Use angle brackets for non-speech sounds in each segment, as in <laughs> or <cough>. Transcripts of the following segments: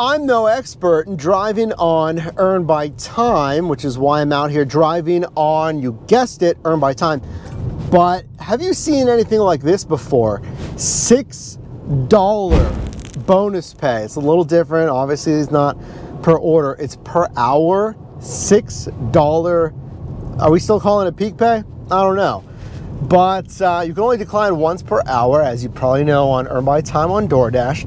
I'm no expert in driving on Earn by Time, which is why I'm out here driving on, you guessed it, Earn by Time. But have you seen anything like this before? $6 bonus pay. It's a little different. Obviously, it's not per order, it's per hour. $6. Are we still calling it peak pay? I don't know. But uh, you can only decline once per hour, as you probably know on Earn by Time on DoorDash.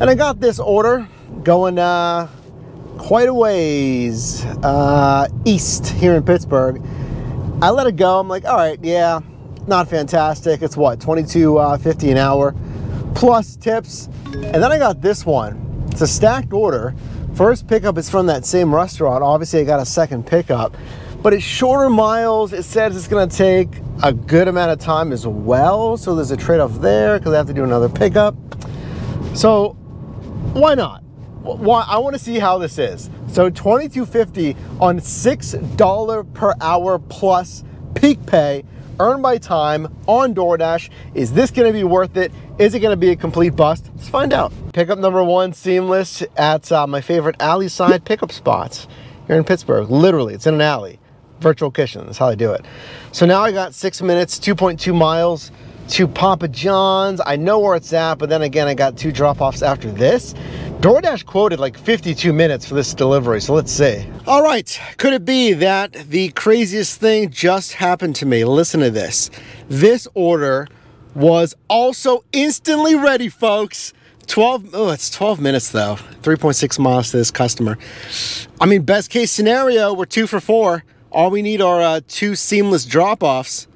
And I got this order going uh, quite a ways uh, east here in Pittsburgh. I let it go. I'm like, all right, yeah, not fantastic. It's what, 22.50 uh, an hour plus tips. And then I got this one. It's a stacked order. First pickup is from that same restaurant. Obviously, I got a second pickup, but it's shorter miles. It says it's gonna take a good amount of time as well. So there's a trade-off there because I have to do another pickup. So why not? I want to see how this is. So 22.50 on $6 per hour plus peak pay earned by time on DoorDash. Is this going to be worth it? Is it going to be a complete bust? Let's find out. Pickup number one, seamless at uh, my favorite alley side pickup spots here in Pittsburgh. Literally, it's in an alley. Virtual kitchen, that's how they do it. So now I got six minutes, 2.2 miles to Papa John's. I know where it's at, but then again, I got two drop-offs after this. DoorDash quoted like 52 minutes for this delivery, so let's see. All right, could it be that the craziest thing just happened to me? Listen to this. This order was also instantly ready, folks. 12, oh, it's 12 minutes though. 3.6 miles to this customer. I mean, best case scenario, we're two for four. All we need are uh, two seamless drop-offs.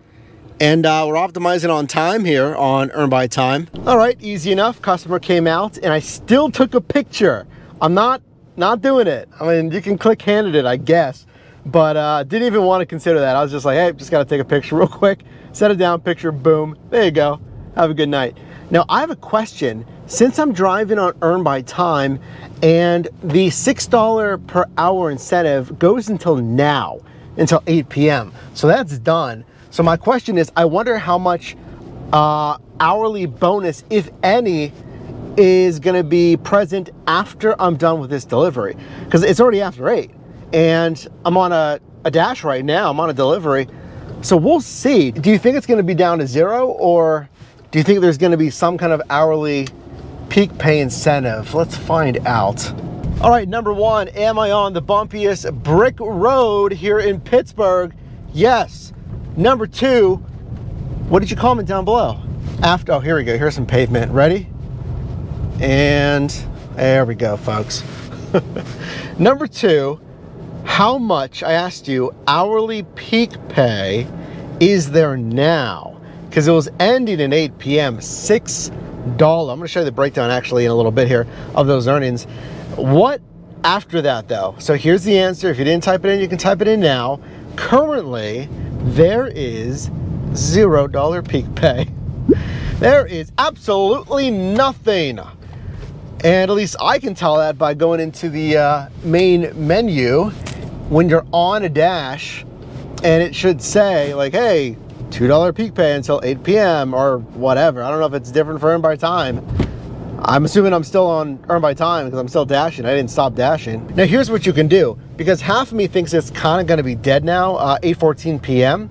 And uh, we're optimizing on time here on Earn by Time. All right, easy enough. Customer came out and I still took a picture. I'm not not doing it. I mean, you can click handed it, I guess. But uh, didn't even want to consider that. I was just like, hey, just got to take a picture <laughs> real quick. Set it down, picture, boom. There you go. Have a good night. Now, I have a question. Since I'm driving on Earn by Time and the $6 per hour incentive goes until now, until 8 p.m. So that's done. So my question is, I wonder how much uh, hourly bonus, if any, is going to be present after I'm done with this delivery. Because it's already after 8. And I'm on a, a dash right now. I'm on a delivery. So we'll see. Do you think it's going to be down to zero? Or do you think there's going to be some kind of hourly peak pay incentive? Let's find out. All right, number one, am I on the bumpiest brick road here in Pittsburgh? Yes. Number two, what did you comment down below? After, oh, here we go. Here's some pavement. Ready? And there we go, folks. <laughs> Number two, how much, I asked you, hourly peak pay is there now? Because it was ending at 8 p.m., $6. I'm going to show you the breakdown actually in a little bit here of those earnings. What after that though? So here's the answer. If you didn't type it in, you can type it in now. Currently, there is zero dollar peak pay. There is absolutely nothing. And at least I can tell that by going into the uh, main menu when you're on a dash and it should say like, hey, $2 peak pay until 8 p.m. or whatever. I don't know if it's different for Earn by Time. I'm assuming I'm still on Earn by Time because I'm still dashing. I didn't stop dashing. Now here's what you can do because half of me thinks it's kind of going to be dead now, uh, 8.14 p.m.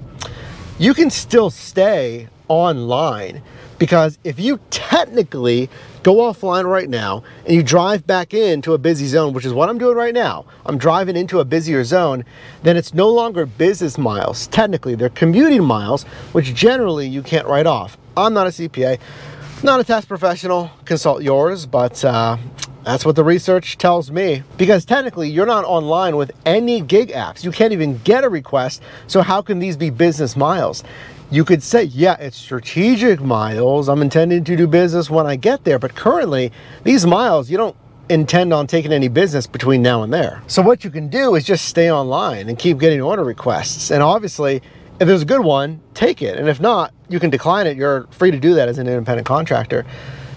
You can still stay online because if you technically go offline right now and you drive back into a busy zone, which is what I'm doing right now, I'm driving into a busier zone, then it's no longer business miles. Technically, they're commuting miles, which generally you can't write off. I'm not a CPA, not a test professional, consult yours, but uh, that's what the research tells me. Because technically, you're not online with any gig apps. You can't even get a request. So how can these be business miles? You could say, yeah, it's strategic miles. I'm intending to do business when I get there. But currently, these miles, you don't intend on taking any business between now and there. So what you can do is just stay online and keep getting order requests. And obviously, if there's a good one, take it. And if not, you can decline it. You're free to do that as an independent contractor.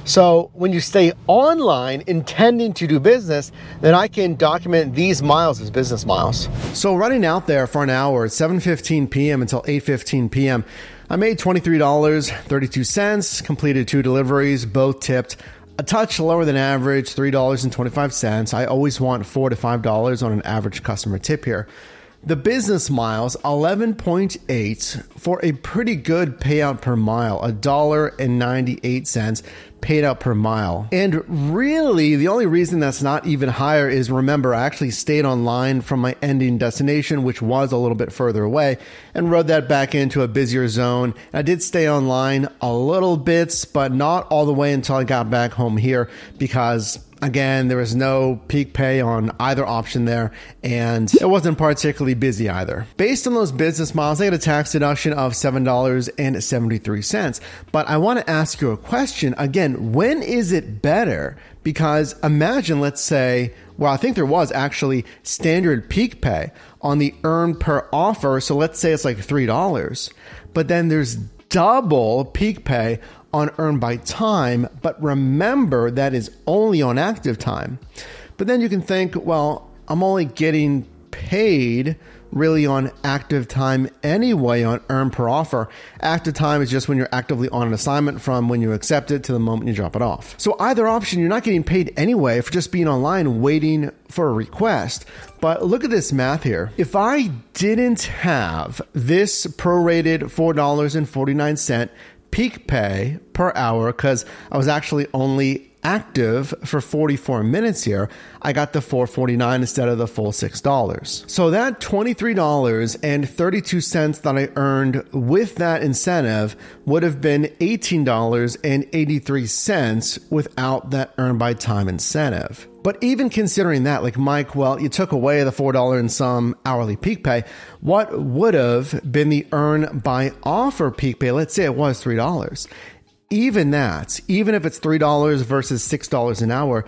So when you stay online intending to do business, then I can document these miles as business miles. So running out there for an hour at 7.15 p.m. until 8.15 p.m., I made $23.32, completed two deliveries, both tipped. a touch lower than average, $3.25. I always want 4 to $5 on an average customer tip here. The business miles, 11.8 for a pretty good payout per mile, $1.98 paid out per mile. And really, the only reason that's not even higher is remember, I actually stayed online from my ending destination, which was a little bit further away, and rode that back into a busier zone. I did stay online a little bit, but not all the way until I got back home here because Again, there was no peak pay on either option there, and it wasn't particularly busy either. Based on those business models, I get a tax deduction of $7.73. But I want to ask you a question again, when is it better? Because imagine, let's say, well, I think there was actually standard peak pay on the earn per offer. So let's say it's like $3, but then there's double peak pay on earn by time, but remember that is only on active time. But then you can think, well, I'm only getting paid really on active time anyway on earn per offer. Active time is just when you're actively on an assignment from when you accept it to the moment you drop it off. So either option, you're not getting paid anyway for just being online waiting for a request. But look at this math here. If I didn't have this prorated $4.49 peak pay per hour because I was actually only active for 44 minutes here, I got the 449 instead of the full $6. So that $23.32 that I earned with that incentive would have been $18.83 without that earned by time incentive. But even considering that, like Mike, well, you took away the $4 and some hourly peak pay. What would have been the earn by offer peak pay? Let's say it was $3 even that, even if it's $3 versus $6 an hour,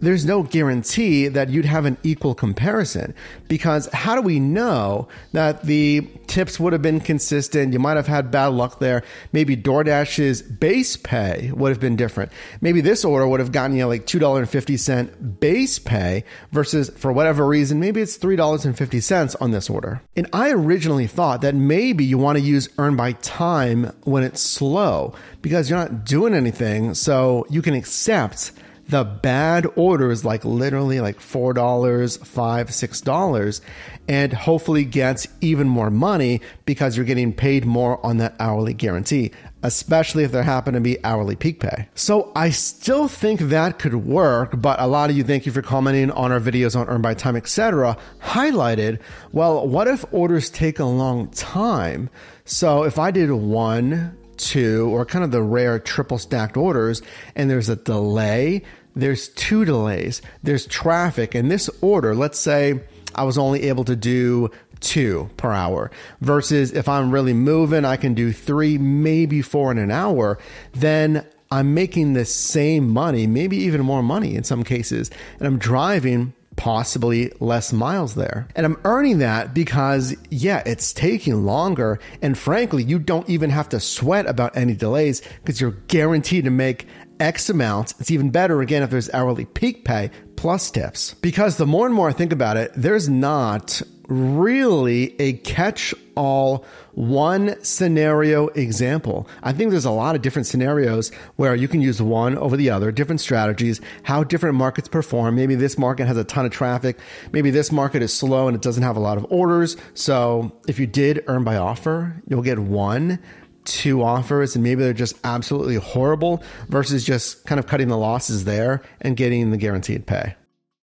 there's no guarantee that you'd have an equal comparison because how do we know that the tips would have been consistent? You might have had bad luck there. Maybe DoorDash's base pay would have been different. Maybe this order would have gotten you like $2.50 base pay versus for whatever reason, maybe it's $3.50 on this order. And I originally thought that maybe you want to use earn by time when it's slow because you're not doing anything. So you can accept the bad orders like literally like four dollars five six dollars and hopefully gets even more money because you're getting paid more on that hourly guarantee especially if there happen to be hourly peak pay. So i still think that could work but a lot of you thank you for commenting on our videos on earn by time etc highlighted well what if orders take a long time? So if i did one two or kind of the rare triple stacked orders and there's a delay there's two delays, there's traffic. In this order, let's say I was only able to do two per hour versus if I'm really moving, I can do three, maybe four in an hour, then I'm making the same money, maybe even more money in some cases, and I'm driving possibly less miles there. And I'm earning that because, yeah, it's taking longer. And frankly, you don't even have to sweat about any delays because you're guaranteed to make X amount. It's even better again if there's hourly peak pay plus tips. Because the more and more I think about it, there's not really a catch all one scenario example. I think there's a lot of different scenarios where you can use one over the other, different strategies, how different markets perform. Maybe this market has a ton of traffic. Maybe this market is slow and it doesn't have a lot of orders. So if you did earn by offer, you'll get one two offers and maybe they're just absolutely horrible versus just kind of cutting the losses there and getting the guaranteed pay.